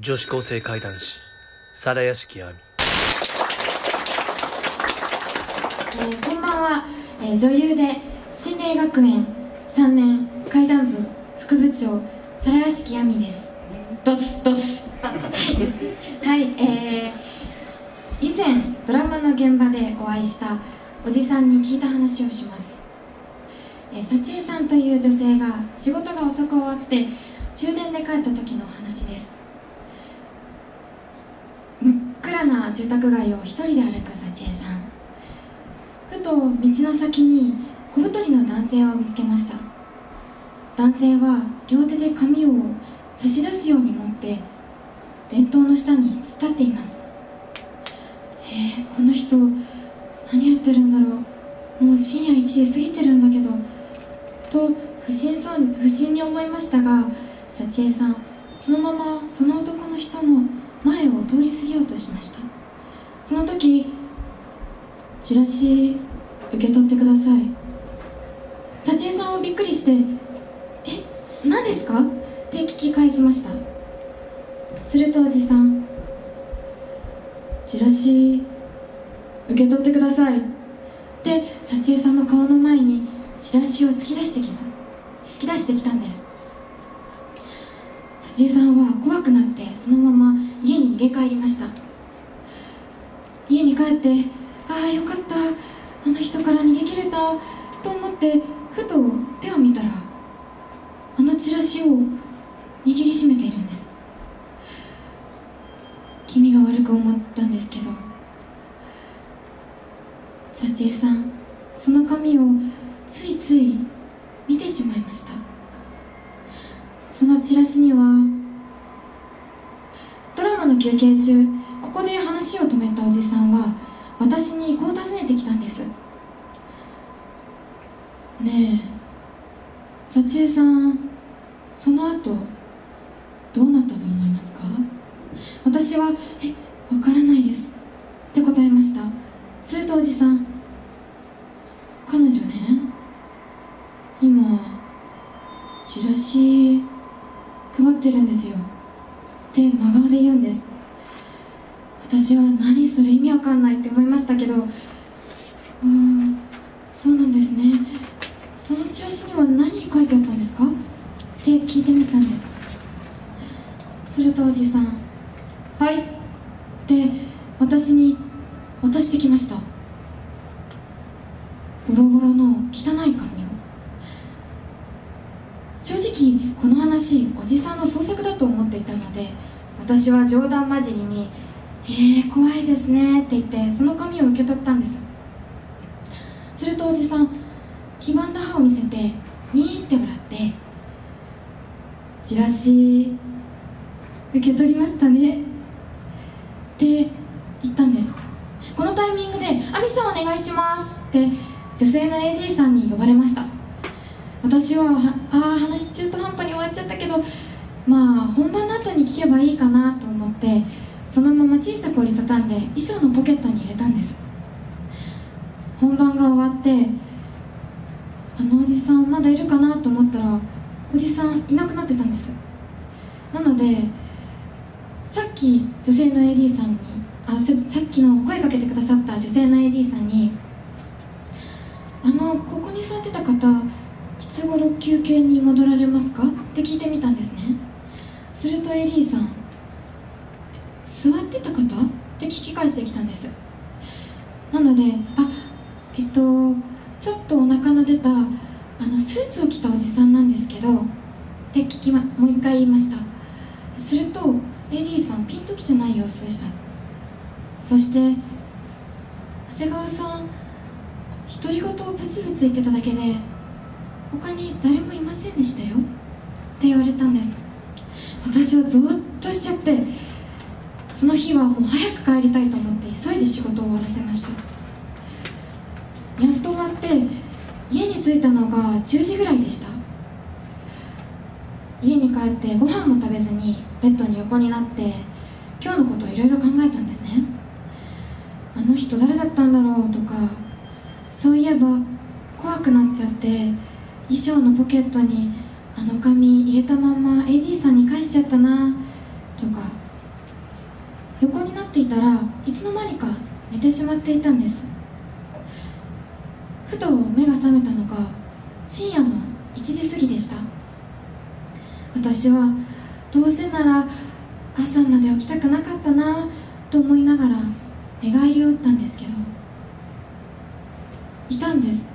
女子高生怪談師。皿屋敷亜美。えーこんばんは、えー女優で心霊学園3年怪談部副部長皿屋敷亜美です。ドスドス。はいえー、以前ドラマの現場でお会いしたおじさんに聞いた話をします、えー、幸恵さんという女性が仕事が遅く終わって終電で帰った時のお話です。な住宅街を一人で歩く幸恵さん。ふと道の先に小太りの男性を見つけました。男性は両手で紙を差し出すように持って電灯の下に突っ立っています。え、この人何やってるんだろう。もう深夜1時過ぎてるんだけど。と不審そうに不審に思いましたが幸恵さんそのままその男の人の前を通り過ぎようとしました。その時チラシ受け取ってください。幸恵さんはびっくりして「え何ですか?」って聞き返しました。するとおじさん「チラシ受け取ってください」って幸恵さんの顔の前にチラシを突き出してきた突き出してきたんです。幸恵さんは怖くなってそのまま家に逃げ帰りました。ってああよかった。あの人から逃げ切れた。と思ってふと手を見たらあのチラシを握りしめているんです。気味が悪く思ったんですけど。幸恵さんその紙をついつい見てしまいました。そのチラシにはドラマの休憩中ここで話を止めたおじさんは私にこう尋ねてきたんです。ねえ幸恵さんその後どうなったと思いますか？私は「えわからないです」って答えましたするとおじさん彼女ね今チラシ配ってるんですよって真顔で言うんです私は何それ意味わかんないって思いましたけどああそうなんですね。そのチラシには何書いてあったんですか？って聞いてみたんです。するとおじさん「はい」って私に渡してきました。ボロボロの汚い紙を。正直この話おじさんの創作だと思っていたので私は冗談交じりに「えー、怖いですね」って言ってその紙を受け取ったんです。するとおじさん黄ばんだ歯を見せてニーって笑って「チラシ受け取りましたね」って言ったんです。このタイミングで「亜美さんお願いします」って女性の AD さんに呼ばれました。私ははああ話中途半端に終わっちゃったけどまあ本番の後に聞けばいいかなと思ってそのまま小さく折りたたんで衣装のポケットに入れたんです。本番が終わってあのおじさんまだいるかなと思ったらおじさんいなくなってたんです。なのでさっき女性の AD さんにあささっきの声かけてくださった女性の AD さんに「あのここに座ってた方いつ頃休憩に戻られますか?」って聞いてみたんですね。すると AD さん「座ってた方?」って聞き返してきたんですなので「あえとちょっとお腹の出たあのスーツを着たおじさんなんですけど」って聞き、ま、もう一回言いました。すると AD さんピンときてない様子でした。そして長谷川さん独り言をブツブツ言ってただけで他に誰もいませんでしたよ。って言われたんです。私はゾーッとしちゃってその日はもう早く帰りたいと思って急いで仕事を終わらせました。って家に着いたのが10時ぐらいでした。家に帰ってご飯も食べずにベッドに横になって今日のことをいろいろ考えたんですね。あの人誰だったんだろうとかそういえば怖くなっちゃって衣装のポケットにあの紙入れたまんま AD さんに返しちゃったなとか横になっていたらいつの間にか寝てしまっていたんです。ふと目が覚めたのが深夜の1時過ぎでした。私はどうせなら朝まで起きたくなかったなと思いながら寝返りを打ったんですけどいたんです。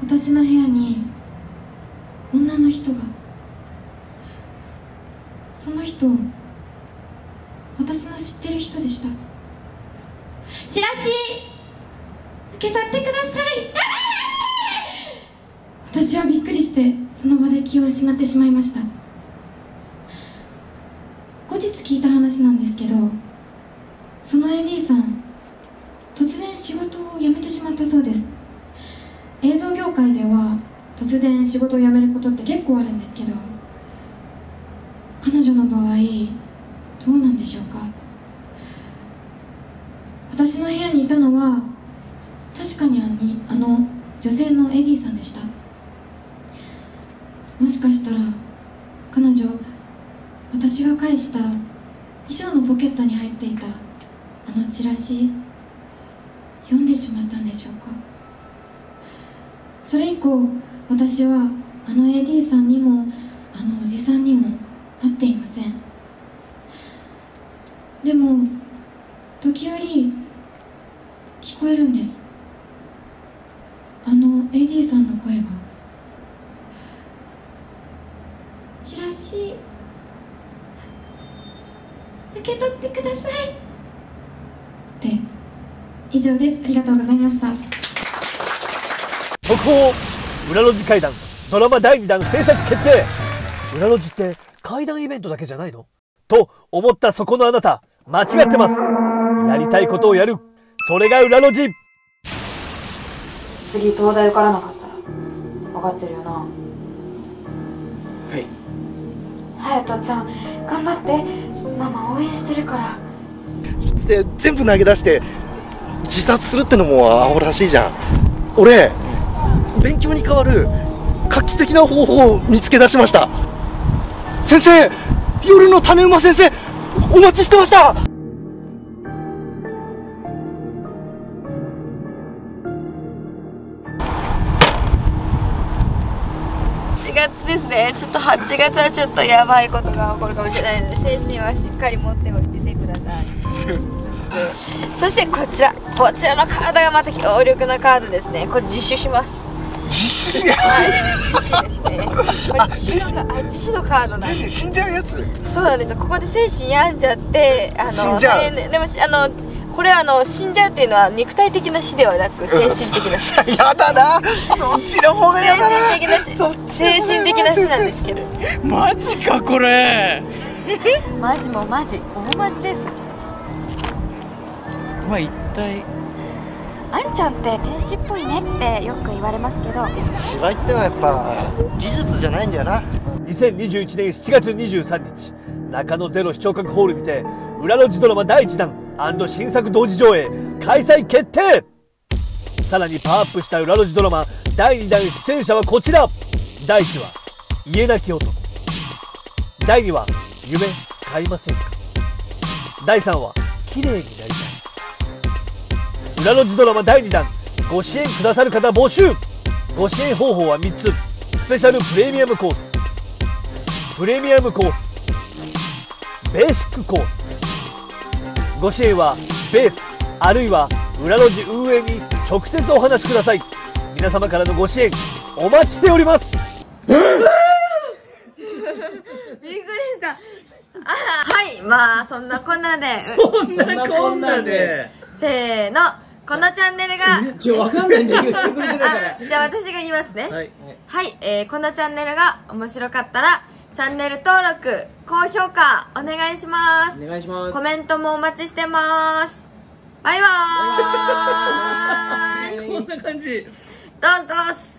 私の部屋に女の人が。その人私の知ってる人でした。チラシ！で気を失ってしまいました。後日聞いた話なんですけどその AD さん突然仕事を辞めてしまったそうです。映像業界では突然仕事を辞めることって結構あるんですけど彼女の場合どうなんでしょうか私の部屋にいたのは確かにあの女性のエディさんでしたもしかしたら彼女私が返した衣装のポケットに入っていたあの読んでしまったんでしょうか？それ以降私はあの AD さんにもあのおじさんにも会っていません。でも時折聞こえるんです。あの AD さんの声が「チラシ受け取ってください」以上です。ありがとうございました。特報裏路地階段ドラマ第2弾制作決定。裏路地って階段イベントだけじゃないの？と思ったそこのあなた間違ってます。やりたいことをやる。それが裏路地次東大受からなかったら分かってるよな。はい。隼人ちゃん頑張って。ママ応援してるから。で全部投げ出して自殺するってのもアホらしいじゃん。俺勉強に代わる画期的な方法を見つけ出しました。先生夜の種馬先生お待ちしてました。8月ですね。ちょっと8月はちょっとやばいことが起こるかもしれないので精神はしっかり持っておいててくださいそしてこちらこちらのカードがまた強力なカードですね。これ実習します。実施はい実施ですね。これ実施のあ実施のカードなんです。死んじゃうやつ。そうなんですよ。ここで精神病んじゃってあの死んじゃう。えーね。でもしあのこれはあの死んじゃうっていうのは肉体的な死ではなく精神的な死。やだな。そっちの方がやだな。精神的な死。精が神的な死なんですけど。マジかこれ。マジもマジ大マジですまあ一体。あんちゃんって天使っぽいねってよく言われますけど。芝居ってのはやっぱ技術じゃないんだよな。2021年7月23日中野ゼロ視聴覚ホールにて裏路地ドラマ第1弾新作同時上映開催決定。さらにパワーアップした裏路地ドラマ第2弾出演者はこちら。第1話家なき男。第2話夢買いませんか。第3話綺麗になりたい裏路地ドラマ第2弾。ご支援くださる方募集。ご支援方法は3つ。スペシャルプレミアムコース。プレミアムコース。ベーシックコース。ご支援はベースあるいは裏路地運営に直接お話しください。皆様からのご支援お待ちしております。びっくりした。あはい。まあそんなこんなで。こんなこんなで。せーのこのチャンネルが。ちょわかんないんで 言ってくれてないから。あじゃあ私が言いますね。はい。はい、えーこのチャンネルが面白かったらチャンネル登録高評価お願いします。お願いします。コメントもお待ちしてます。バイバーイ。こんな感じ。どうぞどうぞ